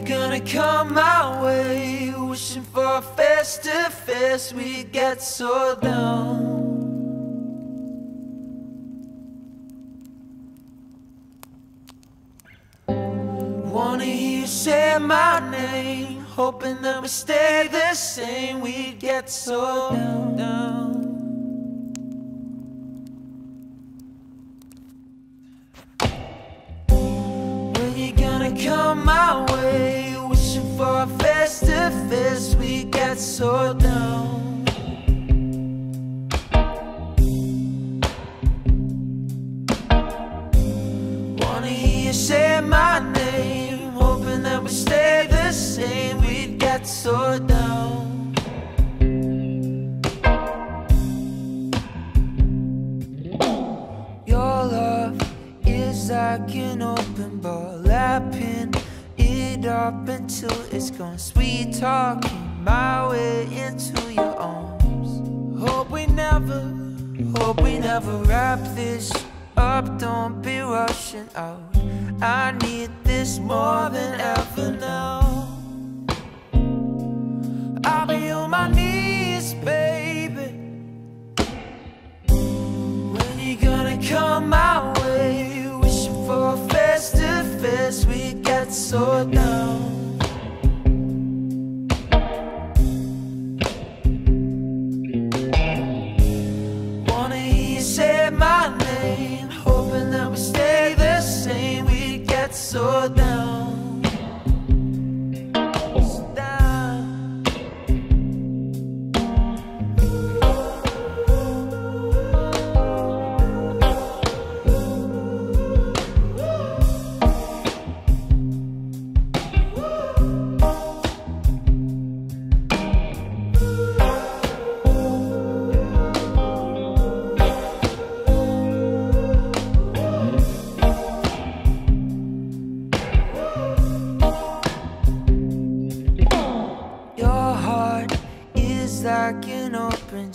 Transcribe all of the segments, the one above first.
gonna come my way? Wishing for a face to face, we get so down. Wanna hear you say my name, hoping that we stay the same. We get so down, down. Face, we get so down. Wanna hear you say my name, hoping that we stay the same. We get so down. Your love is like an open ball. Pin it up until it's gone. Sweet talking my way into your arms. Hope we never, hope we never wrap this up. Don't be rushing out. I need this more than ever now. I'll be on my knees, baby. When you gonna come my way? Wishing for a face to face, we get so down. So down.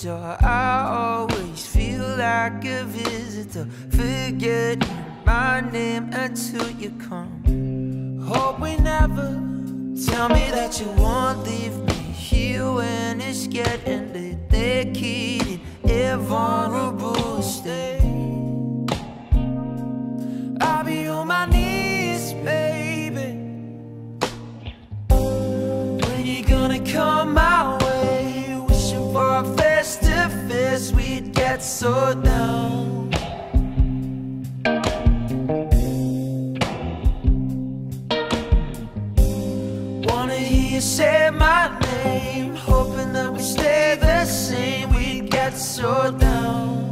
I always feel like a visitor. Forget my name until you come. Hope we never tell me that you won't leave me here when it's getting late. Naked and vulnerable state. I'll be on my knees, baby. When you gonna come my way? Wishing for a face we'd get so down. Wanna hear you say my name, hoping that we stay the same. We'd get so down.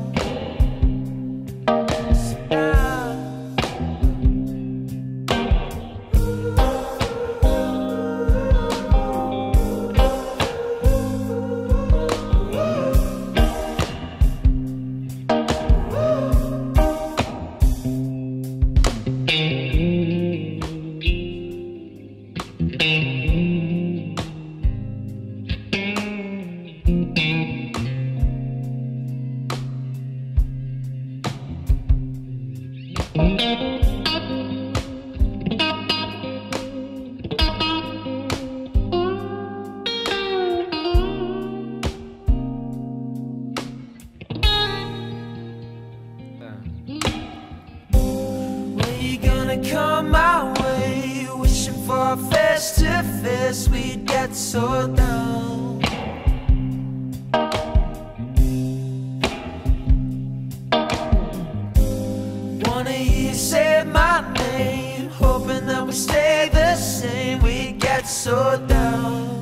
Come my way? Wishing for a face to face, we'd get so down. So down.